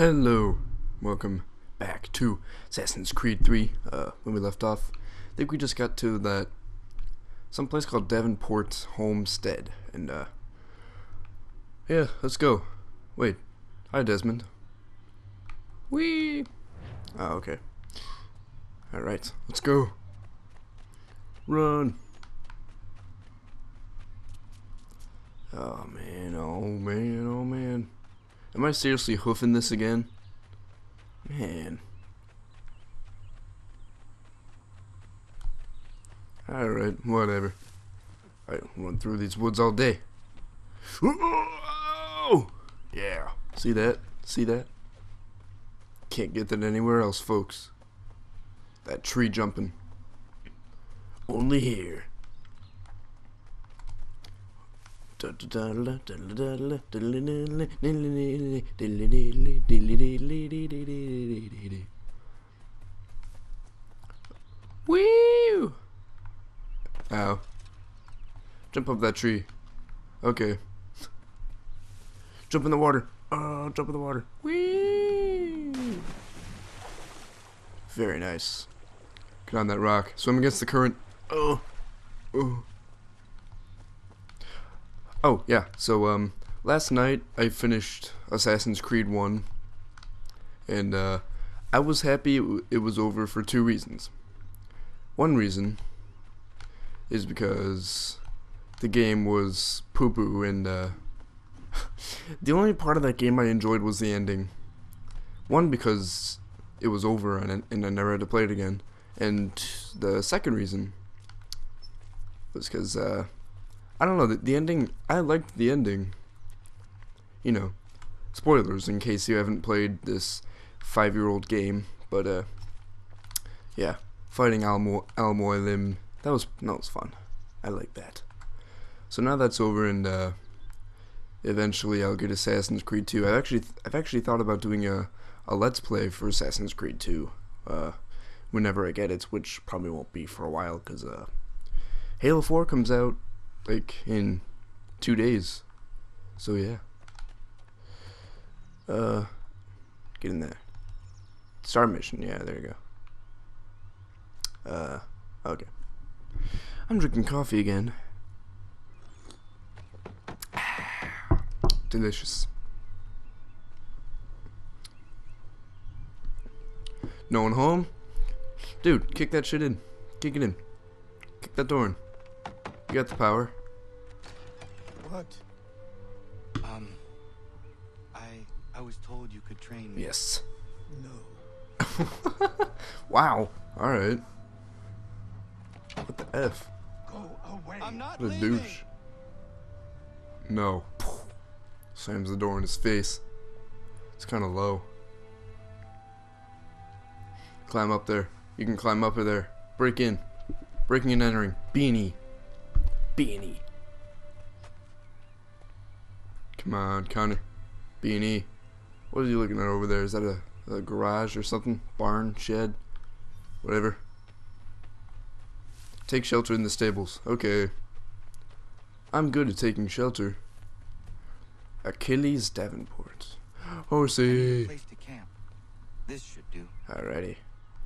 Hello, welcome back to Assassin's Creed 3. Uh, when we left off, I think we just got to that some place called Davenport Homestead, and uh, yeah, let's go. Wait, hi Desmond. Wee. Oh, okay. All right, let's go. Run. Oh man, oh man, oh man. Am I seriously hoofing this again? Man. Alright, whatever. I run through these woods all day. Yeah. See that? See that? Can't get that anywhere else, folks. That tree jumping. Only here. Woo! Ow. Jump up that tree. Okay. Jump in the water. Oh, jump in the water. Whee! Very nice. Get on that rock. Swim against the current. Oh. Oh. Oh, yeah. So, um, last night I finished Assassin's Creed 1. And, uh, I was happy it, was over for two reasons. One reason is because the game was poo poo and, uh, the only part of that game I enjoyed was the ending. One, because it was over and, and I never had to play it again. And the second reason was because, uh, I don't know, the, the ending, I liked the ending. You know, spoilers in case you haven't played this five year old game, but, uh, yeah, fighting Almo Al-Mualim, that was, that was fun. I like that. So now that's over and, uh, eventually I'll get Assassin's Creed 2. I've actually, I've actually thought about doing a, a Let's Play for Assassin's Creed 2, uh, whenever I get it, which probably won't be for a while, because, uh, Halo 4 comes out like in two days. So yeah. Uh, get in there. Start mission. Yeah, there you go. Uh, okay. I'm drinking coffee again. Delicious. No one home? Dude, kick that shit in. Kick it in. Kick that door in. You got the power. What? Um, I I was told you could train me. Yes. No. wow. All right. What the f? Go away. I'm not What a leaving. douche. No. Slams the door in his face. It's kind of low. Climb up there. You can climb up there. Break in. Breaking and entering. Beanie. Beanie. Come on, Connor. Beanie. What are you looking at over there? Is that a, a garage or something? Barn? Shed? Whatever. Take shelter in the stables. Okay. I'm good at taking shelter. Achilles Davenport. Horsey. Place to camp. This should do. Alrighty.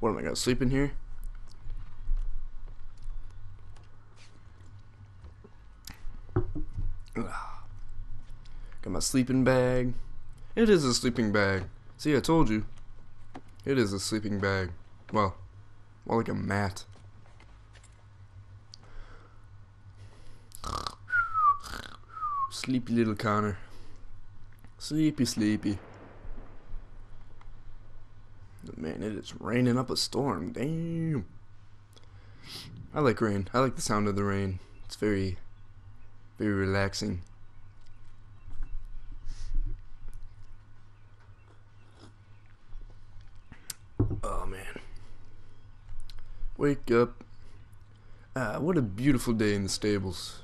What am I gonna sleep in here? Got my sleeping bag. It is a sleeping bag. See, I told you. It is a sleeping bag. Well, more like a mat. Sleepy little Connor. Sleepy, sleepy. Oh, man, it is raining up a storm. Damn. I like rain. I like the sound of the rain. It's very, very relaxing. Oh man. Wake up. Ah, what a beautiful day in the stables.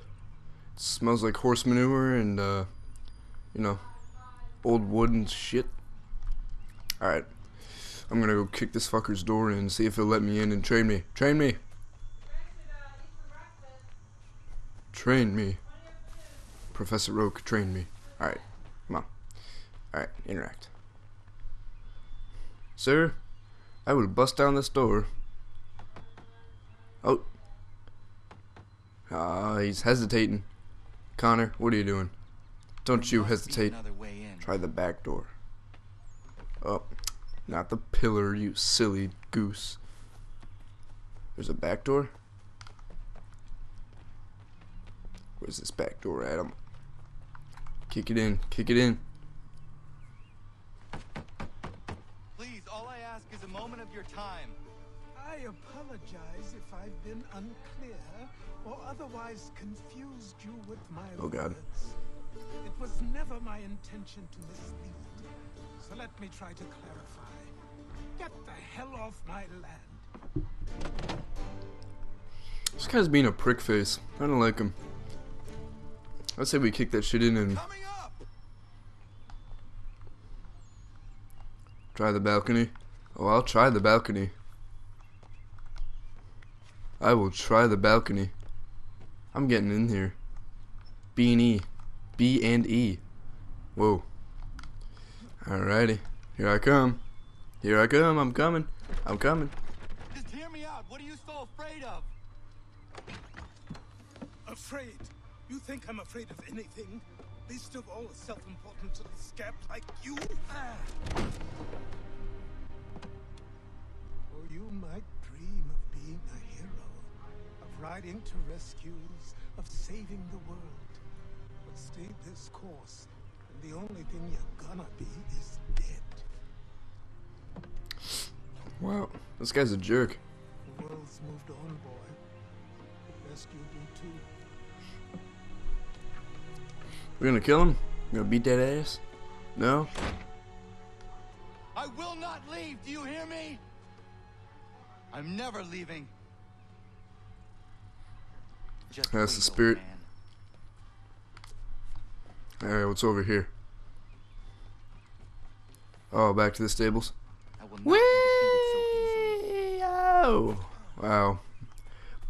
It smells like horse manure and, uh, you know, old wood and shit. Alright. I'm gonna go kick this fucker's door in and see if he'll let me in and train me. Train me! Train me. Professor Oak, trained me. Alright, come on. Alright, interact. Sir, I will bust down this door. Oh. Ah, he's hesitating. Connor, what are you doing? Don't you hesitate. Try the back door. Oh, not the pillar, you silly goose. There's a back door? Where's this back door, Adam? Kick it in, kick it in. Please, all I ask is a moment of your time. I apologize if I've been unclear or otherwise confused you with my Oh, God. words. It was never my intention to mislead. So let me try to clarify. Get the hell off my land. This guy's being a prick face. I don't like him. I say we kick that shit in and try the balcony. Oh, I'll try the balcony. I will try the balcony. I'm getting in here. B and E. B and E. Whoa. Alrighty. Here I come. Here I come. I'm coming. I'm coming. Just hear me out. What are you so afraid of? Afraid? You think I'm afraid of anything? Least of all a self-important little scamp like you? Ah. Or you might dream of being a hero, of riding to rescues, of saving the world. But stay this course, and the only thing you're gonna be is dead. Wow. This guy's a jerk. The world's moved on, boy. You do too. We're gonna kill him? We're gonna beat that ass? No? I will not leave. Do you hear me? I'm never leaving. Just That's the spirit. Alright, what's over here? Oh, back to the stables. I will not be defeated so. Oh! Wow.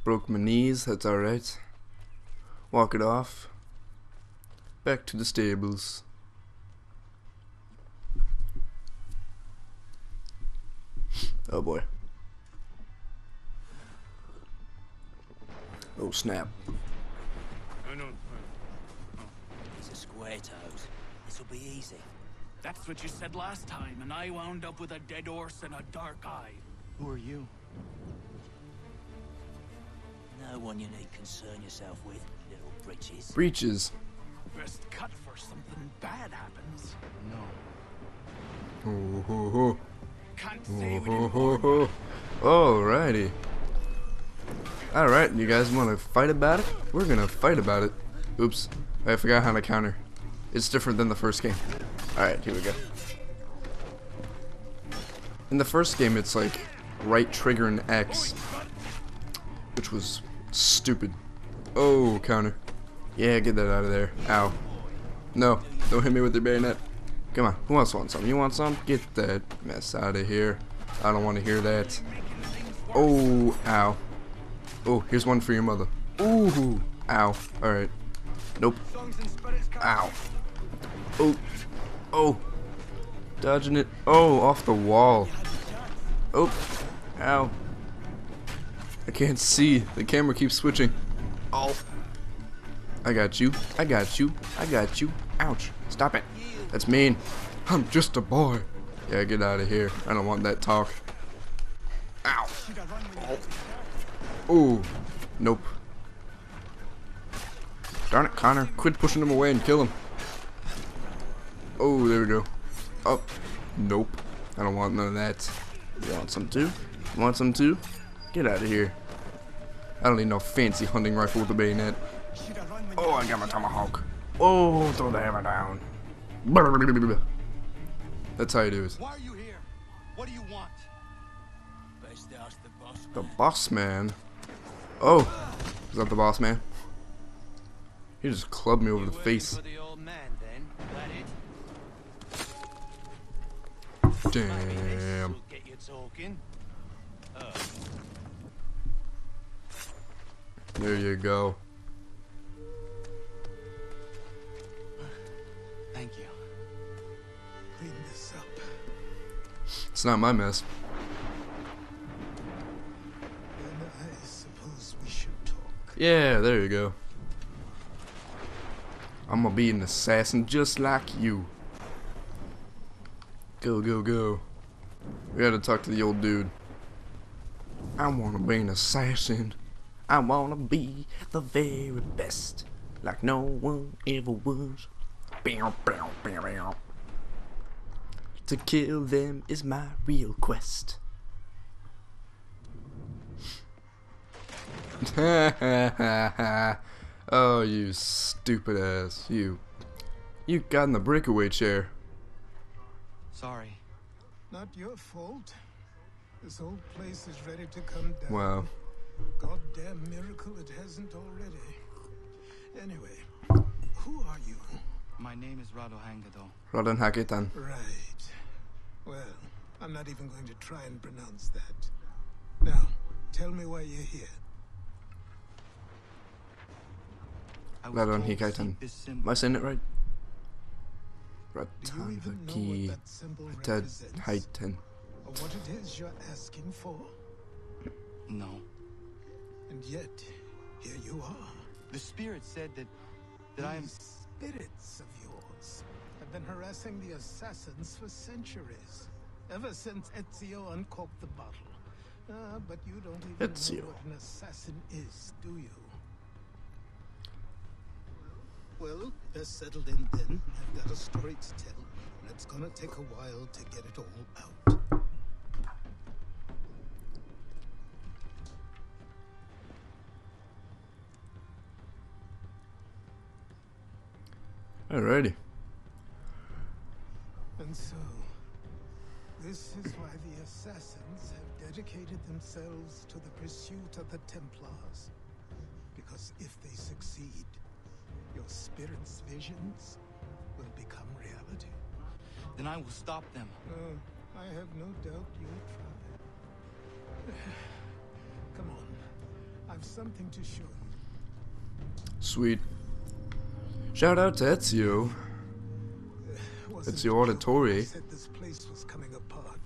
Broke my knees, that's alright. Walk it off. Back to the stables. Oh boy. Oh snap. He's oh. a square toes. This'll be easy. That's what you said last time, and I wound up with a dead horse and a dark eye. Who are you? No one you need concern yourself with, little breeches. Breaches. Best cut for something bad happens. No. Oh, ho, ho. Can't Oh, say we ho, didn't ho, warn ho. Alrighty. Alright, you guys want to fight about it? We're gonna fight about it. Oops, I forgot how to counter. It's different than the first game. Alright, here we go. In the first game, it's like right trigger and X, which was stupid. Oh, counter. Yeah, get that out of there. Ow. No, don't hit me with your bayonet. Come on, who wants some? You want some? Get that mess out of here. I don't want to hear that. Oh, ow. Oh, here's one for your mother. Ooh, ow. Alright. Nope. Ow. Oh, oh. Dodging it. Oh, off the wall. Oh, ow. I can't see. The camera keeps switching. Oh. I got you. I got you. I got you. Ouch. Stop it. That's mean. I'm just a boy. Yeah, get out of here. I don't want that talk. Ow. Ooh. Nope. Darn it, Connor. Quit pushing him away and kill him. Oh, there we go. Oh. Nope. I don't want none of that. You want some too? You want some too? Get out of here. I don't need no fancy hunting rifle with a bayonet. Oh, I got my tomahawk. Oh, throw the hammer down. That's how you do it. Why are you here? What do you want? Best ask the boss. The boss man. Oh, is that the boss man? He just clubbed me over the face. For the old man, then. That it? Damn. Will get you talking. Uh. There you go. Not my mess. Then I suppose we should talk. Yeah, there you go. I'm gonna be an assassin just like you. Go, go, go. We gotta talk to the old dude. I wanna be an assassin. I wanna be the very best. Like no one ever was. Bow, bow, bow, bow. To kill them is my real quest. oh, you stupid ass. You. You got in the breakaway chair. Sorry. Not your fault. This whole place is ready to come down. Wow. Goddamn miracle it hasn't already. Anyway, who are you? My name is Rado Hangado. Rodan Haketan. Right. Well, I'm not even going to try and pronounce that. Now, tell me why you're here. I was Radon told to Hikaitan. seek. Am I saying it right? Do you Ratan even know what that symbol Tad represents? Haiten. Or what it is you're asking for? No. And yet, here you are. The spirit said that that I am These spirits of yours have been harassing the assassins for centuries. Ever since Ezio uncorked the bottle. Ah, but you don't even Ezio. know what an assassin is, do you? Well, they're settled in then. I've got a story to tell, and it's gonna take a while to get it all out. Alrighty. And so, this is why the assassins have dedicated themselves to the pursuit of the Templars. Because if they succeed, your spirit's visions will become reality. then I will stop them. Oh, I have no doubt you'll try. Come on, I've something to show you. Sweet. Shout out to Ezio. Wasn't It's it the you auditory. who Said this place was coming apart.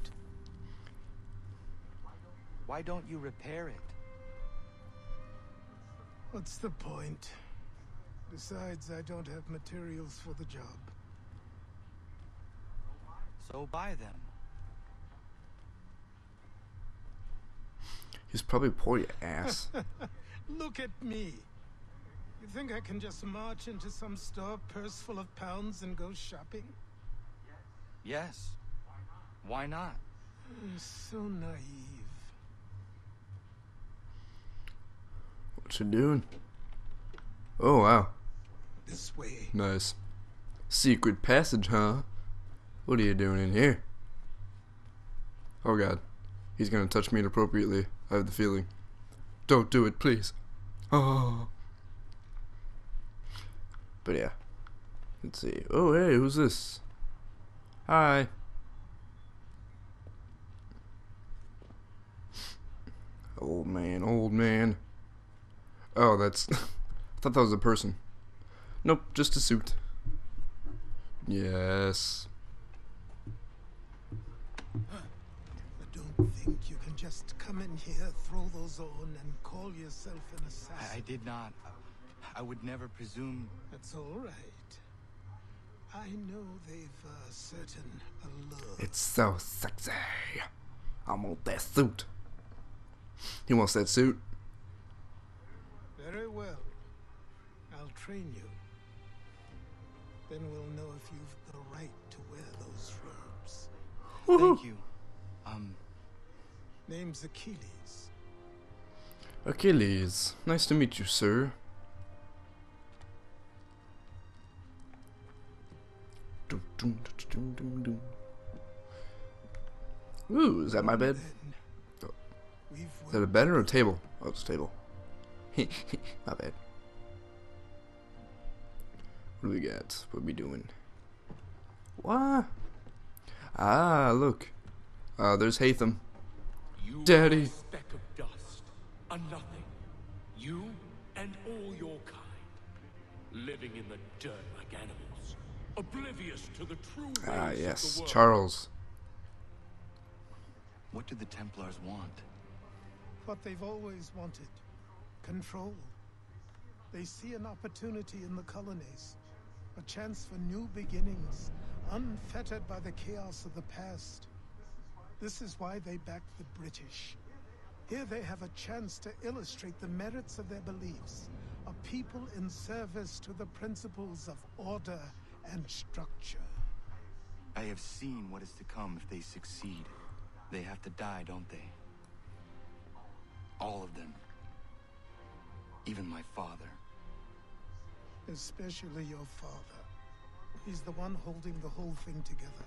Why don't you repair it? What's the point? Besides, I don't have materials for the job. So buy them. He's probably poor, you ass. Look at me. You think I can just march into some store, purse full of pounds, and go shopping? Yes. Why not? You're so naive. what you doing? Oh, wow. This way. Nice. Secret passage, huh? What are you doing in here? Oh god. He's gonna touch me inappropriately. I have the feeling. Don't do it, please. Oh. But yeah. Let's see. Oh, hey, who's this? Hi. Old man, old man. Oh, that's. I thought that was a person. Nope, just a suit. Yes. I don't think you can just come in here, throw those on, and call yourself an assassin. I, I did not. I would never presume. That's all right. I know they've a certain allure. It's so sexy. I want that suit. He wants that suit. Very well. I'll train you. Then we'll know if you've the right to wear those robes. Thank you. Um, Name's Achilles. Achilles. Nice to meet you, sir. Ooh, is that my bed? Is that a bed or a table? Oh, it's a table. my bad. What do we got? What are we doing? What? Ah, look. Uh, there's Haytham. You Daddy. a speck of dust, a nothing. You and all your kind, living in the dirt like animals, oblivious to the true Ah, of yes, the world. Charles. What do the Templars want? What they've always wanted. Control. They see an opportunity in the colonies. A chance for new beginnings, unfettered by the chaos of the past. This is why they backed the British. Here they have a chance to illustrate the merits of their beliefs. A people in service to the principles of order and structure. I have seen what is to come if they succeed. They have to die, don't they? All of them. Even my father. Especially your father. He's the one holding the whole thing together.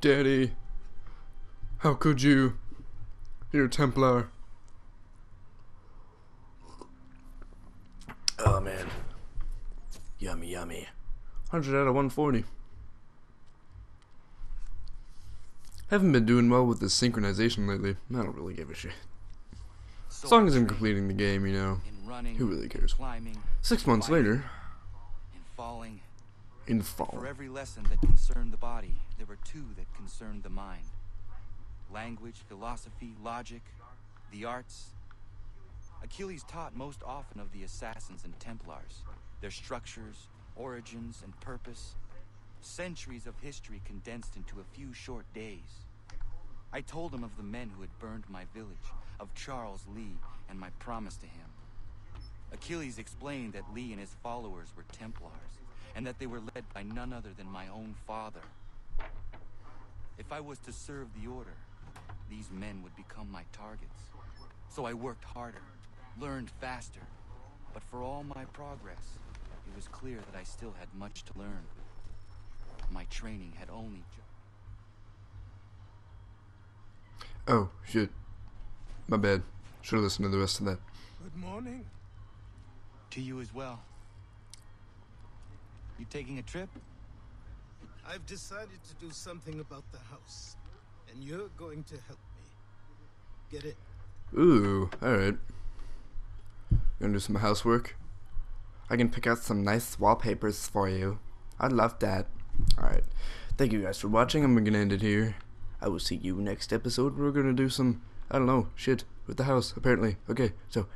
Daddy, how could you? You're a Templar. Oh man. Yummy, yummy. 100 out of 140. Haven't been doing well with the synchronization lately. I don't really give a shit. As long as I'm completing the game, you know. Who really cares? Six months later, in falling. in fall. For every lesson that concerned the body, there were two that concerned the mind. Language, philosophy, logic, the arts. Achilles taught most often of the assassins and Templars, their structures, origins, and purpose. Centuries of history condensed into a few short days. I told him of the men who had burned my village, of Charles Lee, and my promise to him. Achilles explained that Lee and his followers were Templars, and that they were led by none other than my own father. If I was to serve the order, these men would become my targets. So I worked harder, learned faster, but for all my progress, it was clear that I still had much to learn. My training had only ju- Oh, shit. My bad. Should have listened to the rest of that. Good morning. to you as well. You taking a trip? I've decided to do something about the house, and you're going to help me. Get it? Ooh, alright. Gonna do some housework? I can pick out some nice wallpapers for you. I'd love that. Alright. Thank you guys for watching. I'm gonna end it here. I will see you next episode. We're gonna do some, I don't know, shit with the house, apparently. Okay, so